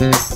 Yeah.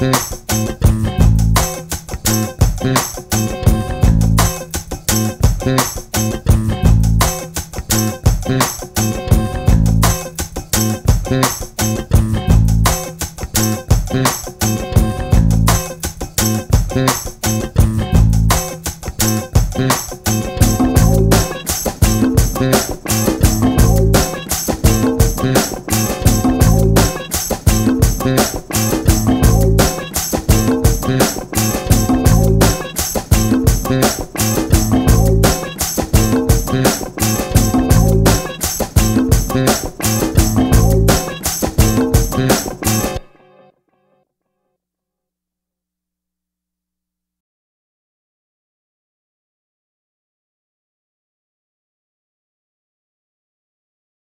Mm-hmm.